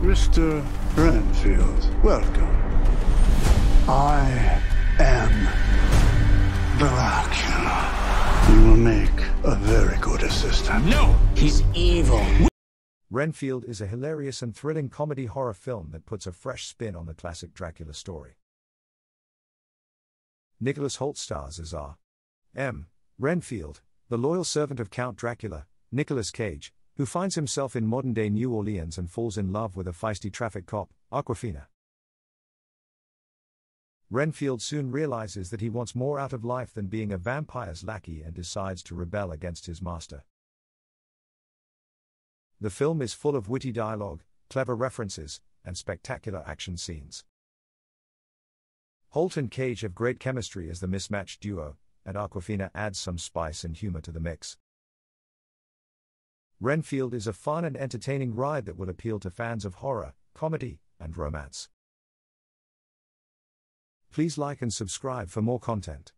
Mr. Renfield, welcome. I am Dracula. You will make a very good assistant. No! He's evil. Renfield is a hilarious and thrilling comedy horror film that puts a fresh spin on the classic Dracula story. Nicholas Hoult stars as R. M. Renfield, the loyal servant of Count Dracula, Nicolas Cage, who finds himself in modern day New Orleans and falls in love with a feisty traffic cop, Awkwafina. Renfield soon realizes that he wants more out of life than being a vampire's lackey and decides to rebel against his master. The film is full of witty dialogue, clever references, and spectacular action scenes. Hoult and Cage have great chemistry as the mismatched duo, and Awkwafina adds some spice and humor to the mix. Renfield is a fun and entertaining ride that will appeal to fans of horror, comedy, and romance. Please like and subscribe for more content.